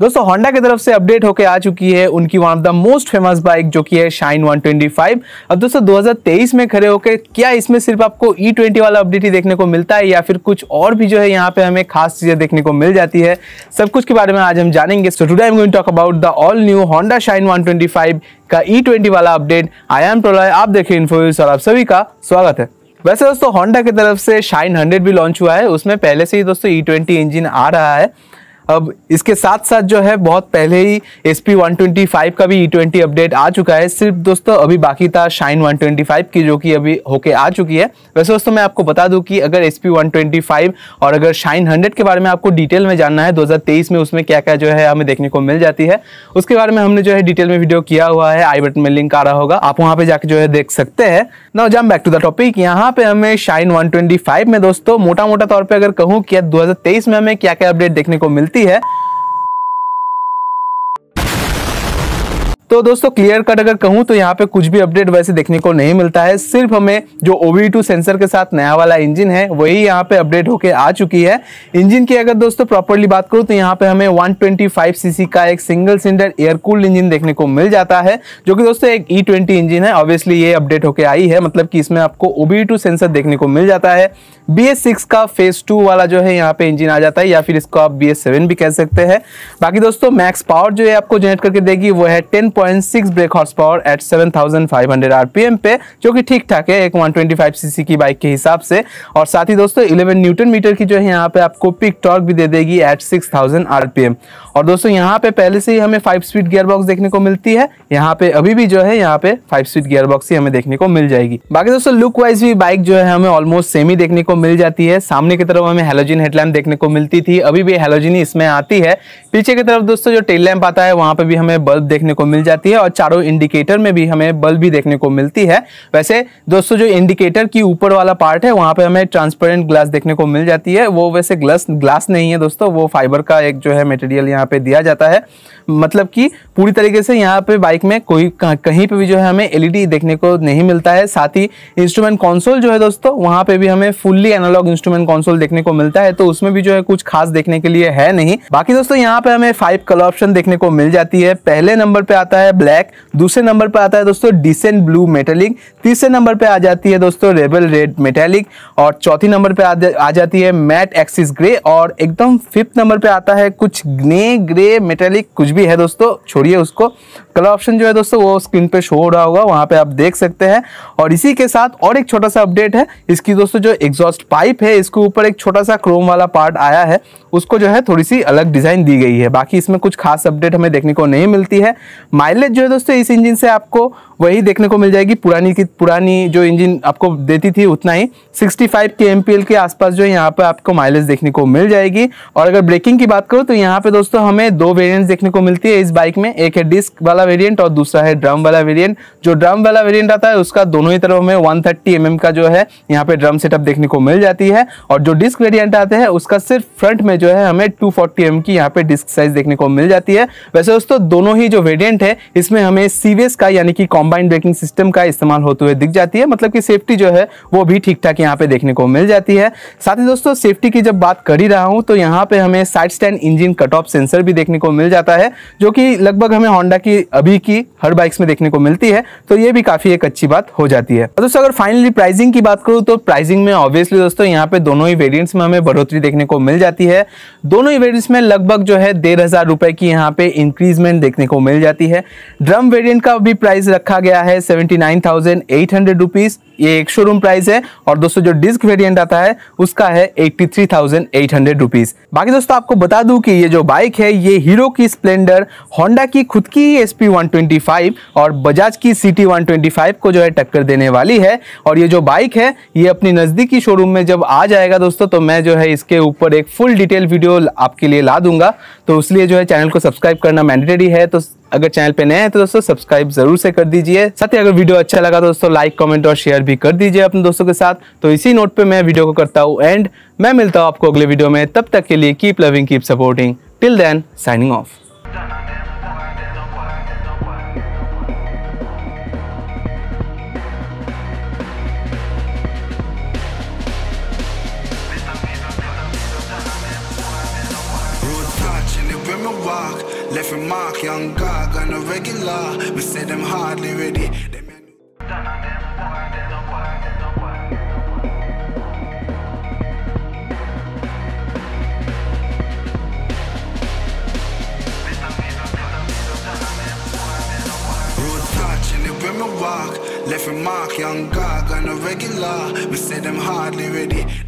दोस्तों होंडा की तरफ़ से अपडेट होकर आ चुकी है उनकी one of the most famous bike जो कि है शाइन 125 अब दोस्तों 2023 में खड़े होकर क्या इसमें सिर्फ़ आपको E20 वाला अपडेट ही देखने को मिलता है या फिर कुछ और भी जो है यहाँ पे हमें खास चीज़ें देखने को मिल जाती है? सब कुछ के बारे में आज हम जानेंगे। So today I am going talk about the all new Honda Shine 125 का E20 वाला अपडेट आई एम प्रोलॉय आप देखें इन्फोव्यूज और आप सभी का स्वागत है। वैसे दोस्तों होंडा की तरफ़ से शाइन 100 भी लॉन्च हुआ है। उसमें पहले से ही दोस्तों E20 इंजन आ रहा है। अब इसके साथ साथ जो है, बहुत पहले ही एस पी का भी ई ट्वेंटी अपडेट आ चुका है। सिर्फ़ दोस्तों, अभी बाकी था शाइन वन ट्वेंटी फाइव की, जो कि अभी होके आ चुकी है। वैसे दोस्तों, मैं आपको बता दूँ कि अगर एस पी और अगर शाइन हंड्रेड के बारे में आपको डिटेल में जानना है, दो हज़ार तेईस में उसमें क्या क्या जो है हमें देखने को मिल जाती है, उसके बारे में हमने जो है डिटेल में वीडियो किया हुआ है। आई बटन में लिंक आ रहा होगा, आप वहाँ पे जाके जो है देख सकते हैं। नाउ जम बैक टू द टॉपिक यहाँ पे हमें शाइन वन ट्वेंटी फाइव में दोस्तों मोटा मोटा तौर पर अगर कहूँ कि दो हज़ार तेईस में हमें क्या क्या अपडेट देखने को मिलती है। तो दोस्तों क्लियर कट अगर कहूँ तो यहाँ पे कुछ भी अपडेट वैसे देखने को नहीं मिलता है। सिर्फ़ हमें जो OBD2 सेंसर के साथ नया वाला इंजन है, वही यहाँ पे अपडेट होके आ चुकी है। इंजन की अगर दोस्तों प्रॉपरली बात करूँ तो यहाँ पे हमें 125 सीसी का एक single cylinder air cooled engine देखने को मिल जाता है, जो कि दोस्तों एक ई e इंजन है। ऑब्वियसली ये अपडेट होके आई है मतलब कि इसमें आपको OBD2 सेंसर देखने को मिल जाता है। बी का फेस टू वाला जो है, यहाँ पे इंजन आ जाता है, या फिर इसको आप बी भी कह सकते हैं। बाकी दोस्तों मैक्स पावर जो है आपको जनरेट करके देगी, वो है ten 1.6 brake horse power at 7500 RPM पे, जो कि ठीक ठाक है, एक 125 सीसी की बाइक के हिसाब से। और साथ ही दोस्तों 11 न्यूटन मीटर की जो है, यहाँ पे आपको पिक टॉर्क भी दे देगी एट 6000 आरपीएम और दोस्तों, यहाँ पे पहले से ही हमें फाइव स्पीड गियर बॉक्स देखने को मिलती है। यहाँ पे अभी भी जो है, यहाँ पे फाइव स्पीड गियर बॉक्स ही हमें देखने को मिल जाएगी। बाकी दोस्तों लुक वाइज भी बाइक जो है, हमें ऑलमोस्ट सेम ही देखने को मिल जाती है। सामने की तरफ़ हमें हेलोजिन हेडलैम्प देखने को मिलती थी। अभी भी हेलोजिन इसमें आती है। पीछे की तरफ़ दोस्तों, जो टेल लैम्प आता है, वहाँ पे भी हमें बल्ब देखने को मिल जाती है और चारों इंडिकेटर में भी हमें बल्ब भी देखने को मिलती है। वैसे दोस्तों, जो इंडिकेटर की ऊपर वाला पार्ट है, वहाँ पे हमें ट्रांसपेरेंट ग्लास देखने को मिल जाती है। वो वैसे ग्लास ग्लास नहीं है दोस्तों, वो फाइबर का एक जो है मटेरियल यहाँ पे दिया जाता है। मतलब कि पूरी तरीके से यहाँ पे बाइक में कोई कहीं पे भी जो है हमें एलईडी देखने को नहीं मिलता है। साथ ही इंस्ट्रूमेंट कंसोल जो है दोस्तों, वहाँ पे भी हमें फुल्ली एनालॉग इंस्ट्रूमेंट कंसोल देखने को मिलता है तो उसमें भी जो है कुछ खास देखने के लिए है नहीं। बाकी दोस्तों, यहाँ पे हमें फाइव कलर ऑप्शन देखने को मिल जाती है। पहले नंबर पे आता है ब्लैक दूसरे नंबर पे आता है दोस्तों डिसेंट ब्लू मेटेलिक तीसरे नंबर पे आ जाती है दोस्तों रेबल रेड मेटेलिक और चौथी नंबर पे आ जाती है मैट एक्सिस ग्रे और एकदम फिफ्थ नंबर पे आता है कुछ ग्ने ग्रे मेटेलिक कुछ भी है दोस्तों, छोड़िए उसको। कलर ऑप्शन जो है दोस्तों, वो स्क्रीन पे शो हो रहा होगा, वहाँ पे आप देख सकते हैं। और इसी के साथ और एक छोटा सा अपडेट है, इसकी दोस्तों जो एग्जॉस्ट पाइप है, इसके ऊपर एक छोटा सा क्रोम वाला पार्ट आया है, उसको जो है थोड़ी सी अलग डिज़ाइन दी गई है। बाकी इसमें कुछ खास अपडेट हमें देखने को नहीं मिलती है। माइलेज जो है दोस्तों, इस इंजन से आपको वही देखने को मिल जाएगी। पुरानी की, पुरानी जो इंजन आपको देती थी, उतना ही। 65 के एम के आसपास जो है, यहाँ पे आपको माइलेज देखने को मिल जाएगी। और अगर ब्रेकिंग की बात करूँ तो यहाँ पे दोस्तों हमें दो वेरिएंट देखने को मिलती है इस बाइक में। एक है डिस्क वाला वेरिएंट और दूसरा है ड्रम वाला वेरियंट जो ड्रम वाला वेरियंट आता है, उसका दोनों ही तरफ़ हमें वन थर्टी mm का जो है, यहाँ पे ड्रम सेटअप देखने को मिल जाती है। और जो डिस्क वेरियंट आते हैं, उसका सिर्फ़ फ्रंट में जो है, हमें टू फोर्टी mm की यहाँ पे डिस्क साइज़ देखने को मिल जाती है। वैसे दोस्तों, दोनों ही जो वेरियंट है, इसमें हमें सीवीएस का यानी कि कॉम्बाइंड ब्रेकिंग सिस्टम का इस्तेमाल होते हुए दिख जाती है। मतलब कि सेफ्टी जो है, वो भी ठीक ठाक यहाँ पे देखने को मिल जाती है। साथ ही दोस्तों सेफ्टी की जब बात कर ही रहा हूँ तो यहाँ पे हमें side stand engine cut off sensor भी देखने को मिल जाता है, जो कि लगभग हमें होंडा की अभी की हर बाइक्स में देखने को मिलती है तो ये भी काफ़ी एक अच्छी बात हो जाती है। दोस्तों, अगर फाइनली प्राइसिंग की बात करूँ तो प्राइसिंग में ऑब्वियसली दोस्तों, यहाँ पे दोनों ही वेरियंट्स में हमें बढ़ोतरी देखने को मिल जाती है। दोनों ही वेरियंट्स में लगभग जो है डेढ़ हज़ार रुपए की यहाँ पे इंक्रीजमेंट देखने को मिल जाती है। ड्रम वेरियंट का भी प्राइस रखा गया है सेवेंटी ये एक शोरूम प्राइस है, और दोस्तों, जो डिस्क वेरिएंट आता है, उसका है eighty three thousand eight hundred rupees बाकी दोस्तों, आपको बता दूँ कि ये जो बाइक है ये हीरो की स्प्लेंडर, होंडा की खुद की S P one twenty five और बजाज की C T one twenty five को जो है टक्कर देने वाली है। और ये जो बाइक है, ये अपनी नजदीकी शोरूम में जब आ जाएगा दोस्तों तो मैं जो है इसके ऊपर एक फुल डिटेल वीडियो आपके लिए ला दूँगा। तो इसलिए जो है चैनल को सब्सक्राइब करना मैंडेटरी है। तो अगर चैनल पे नए हैं तो दोस्तों सब्सक्राइब ज़रूर से कर दीजिए। साथ ही अगर वीडियो अच्छा लगा तो दोस्तों लाइक कमेंट और शेयर भी कर दीजिए अपने दोस्तों के साथ। तो इसी नोट पे मैं वीडियो को करता हूँ एंड मैं मिलता हूँ आपको अगले वीडियो में। तब तक के लिए keep loving keep supporting Till then, signing off. Left a mark, young regular. We say them hardly ready. It walk. Left a mark, young gog on a regular. We say them hardly ready.